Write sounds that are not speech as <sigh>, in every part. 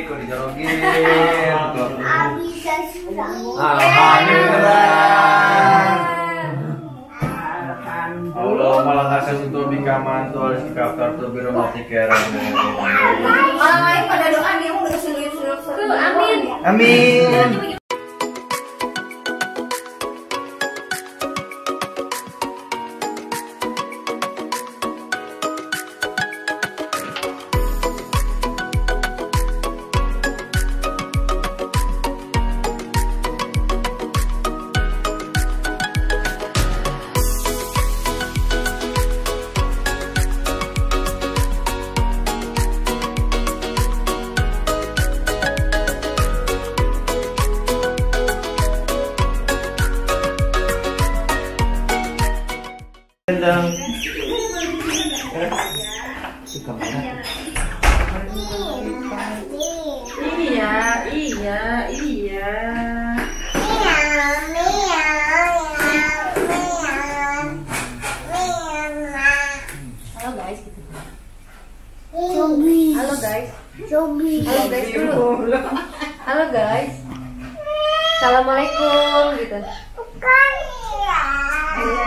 Kok dijorogin kok. Alhamdulillah. Allah malah kasih untuk bika mantul sikaptar tuh biru mati keren. Orang lain pada doa dia mau sulit-sulit. Amin. Amin. Assalamualaikum gitu. Halo,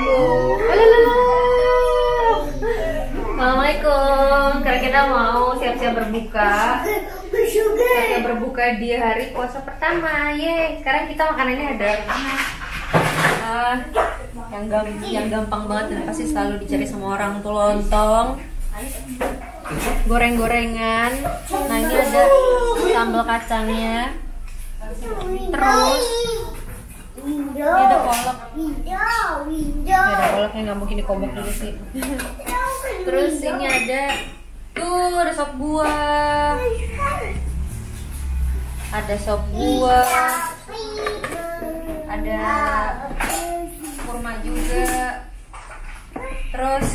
halo. Assalamualaikum. Karena kita mau siap-siap berbuka. Siap-siap berbuka di hari puasa pertama. Ye. Sekarang kita makanannya ada eh, yang gam- yang gampang banget dan pasti selalu dicari sama orang tuh lontong. Goreng-gorengan. Nah, ini ada sambal kacangnya. Terus ini ada kolak. Ini ada kolaknya nggak mungkin dikobok dulu sih. Terus ini ada tuh ada sop buah. Ada sop buah, ada kurma juga. Terus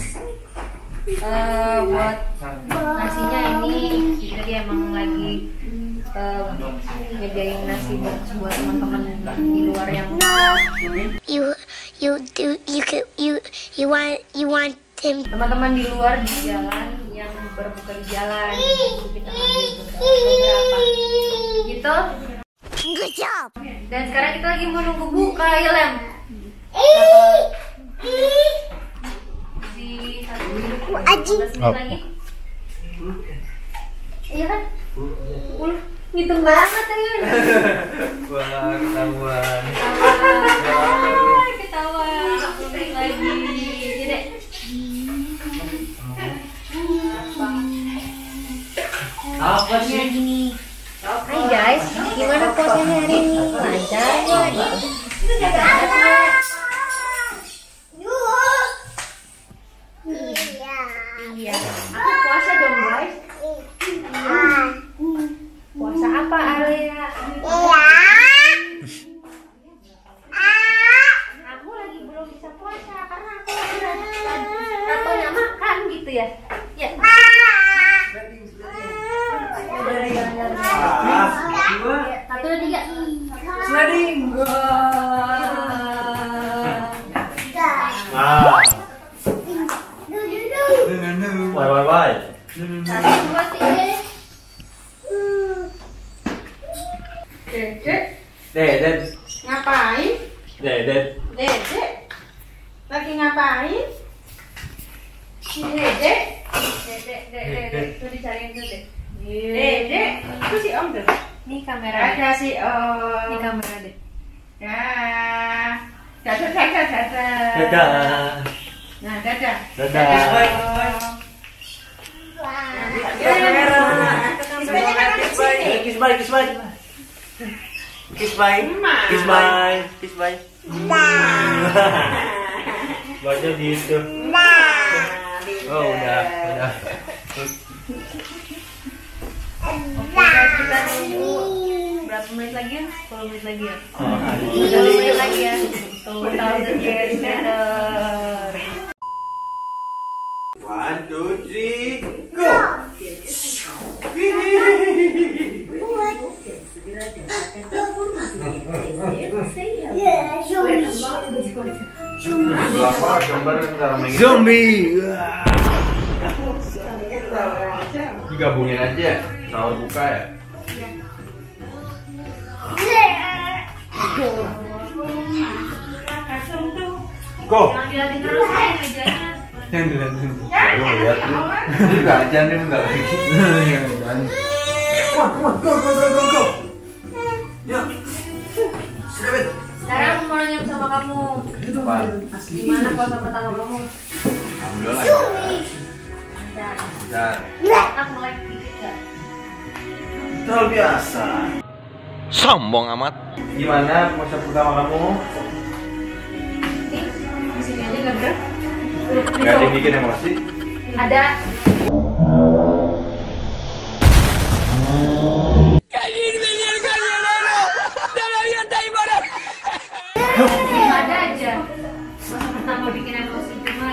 eh, buat nasinya ini jadi emang lagi eh, nyediain nasi buat buat teman-teman di luar yang You you do you you you want you want him. Teman-teman di luar di jalan yang berbuka di jalan. Kita ambil beberapa. Gitu. Good job. dan sekarang kita lagi mau nunggu buka ya lem? Di satu lagi. Iya kan? Sepuluh. Ngitung banget ya <laughs> Wah, ketahuan. Ah, ketawa Balik lagi jadi Apa sih? Hai guys, gimana puasanya hari ini? Lancar nggak gitu? Nggak? Iya. Aku puasa dong guys. Puasa apa Alia? Aku lagi belum bisa puasa karena aku lagi katanya makan gitu ya. Ya. Ah. Satu dua tiga. Sliding. Ah. Why, why, why? Satu dua tiga. Dedet, ngapain? dedet. Dede, lagi ngapain? Dede, Dede, Dede, Dede, tuh dicariin tuh deh. Dede, itu si Om tuh. Nih kamera. Ada si Om. Nih kamera deh. Dah. Dadah, dadah, dadah. Dadah. Nah, dadah. Dadah. Kiss bye, kiss bye. Kiss bye. Kiss bye. Kiss bye. <laughs> Baca gitu. <laughs> Oh, udah, udah. Kita tunggu berapa menit lagi ya? 10 menit lagi ya? Oh, 10 menit lagi ya? Years later. One, two, three, Zombie. Digabungin aja. Sahur buka ya. Go. Dilatih terus ya mejanya. Yang dilihatin. Baru lihat lu. Ini enggak aja nih enggak lagi. Go, go, go, go, go. Kamu. Apa? Gimana puasa pertama kamu? Alhamdulillah. Dan Dan aku mulai dikit gak? terlalu biasa. Sombong amat. Gimana puasa pertama kamu? Di sini aja gak berat. Gak ada yang bikin emosi? Ada. ada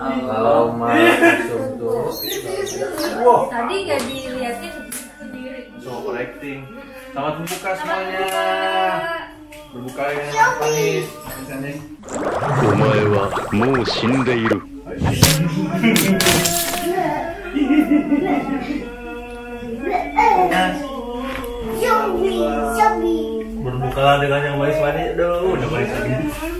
Allahumma Tadi gak sendiri. Selamat berbuka semuanya. Berbuka yang manis. Berbukalah dengan yang manis-manis dulu, udah manis lagi.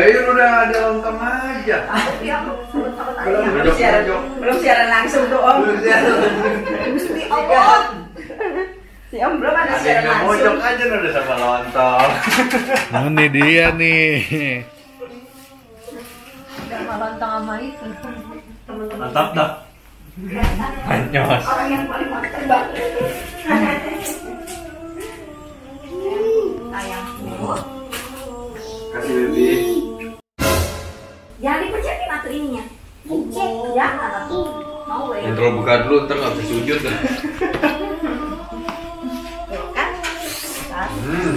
Eh, udah ada lengkap aja. Belum belum siaran belum siaran langsung tuh om Belum siaran. si om om si om belum ada siaran langsung mojok aja udah sama lontong. Ini dia nih. Gak mau lontong sama itu. Mantap dah. Anyos. orang yang paling mantep banget ininya jangan atuh mau ya? Intro buka dulu, ntar nggak bisa sujud. <laughs> Kan. Hmm.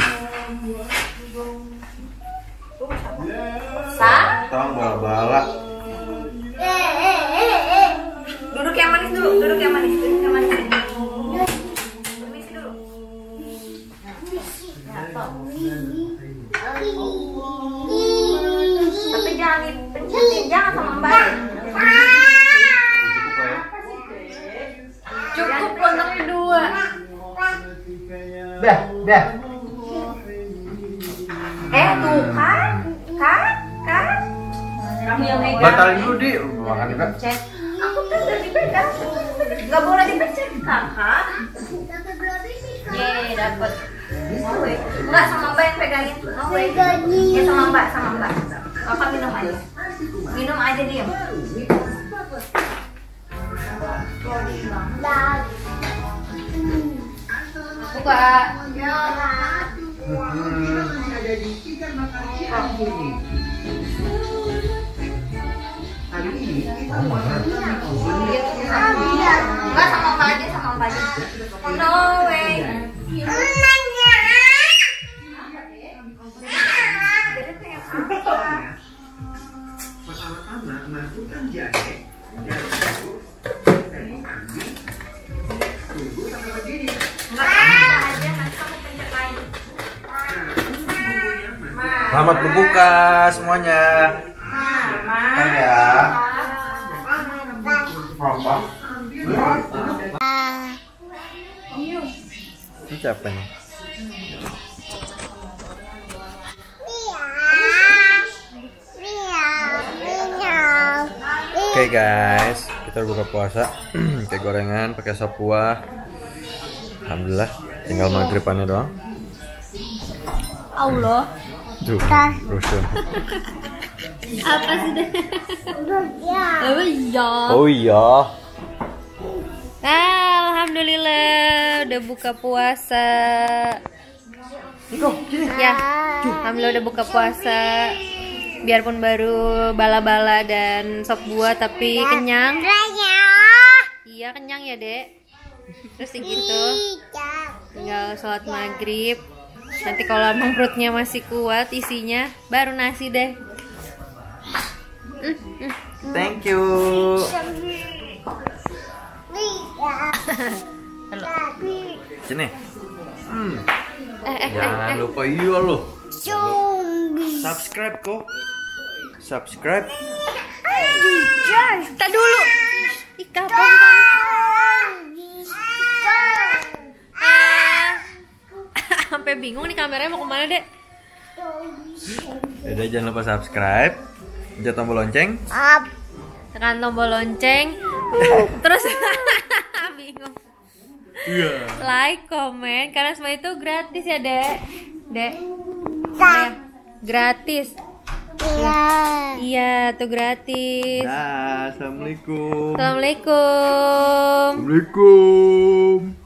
sah Tong bala-bala. duduk yang manis dulu duduk yang manis duduk yang manis mbak Cukup lontongnya dua. Dah, dah. eh tuh kan kan kan Kamu yang megang. Batalin dulu di. Makan juga. Cek. aku tuh udah dipegang nggak boleh dipencet kakak Yeay, dapet. Enggak sama mbak yang pegangin no way. ya sama mbak sama mbak kakak minum aja minum aja diem Buka. enggak sama aja sama aja no Selamat berbuka semuanya. Kan ya. Ini siapa nih? Oke guys, kita buka puasa <clears throat> pakai gorengan pakai sop buah alhamdulillah tinggal maghribannya doang Allah tuh rusuh apa sih deh apa ya oh iya Ah, Alhamdulillah udah buka puasa. Ya, Alhamdulillah udah buka puasa. Biarpun baru bala-bala dan sop buah tapi kenyang. Iya kenyang ya dek. Terus gitu. Tinggal sholat maghrib. Nanti kalau emang perutnya masih kuat isinya, baru nasi deh. Thank you. sini. Eh, eh, jangan lupa iya lo subscribe kok. Subscribe. Tak dulu. Ih, kapan Sampai bingung nih kameranya mau ke mana dek? Udah jangan lupa subscribe pencet tombol lonceng. Tekan tombol lonceng. Terus <laughs> bingung. Like komen karena semua itu gratis ya dek. Dek. Ya, gratis. Iya. Tuh gratis. Assalamualaikum. Assalamualaikum. Assalamualaikum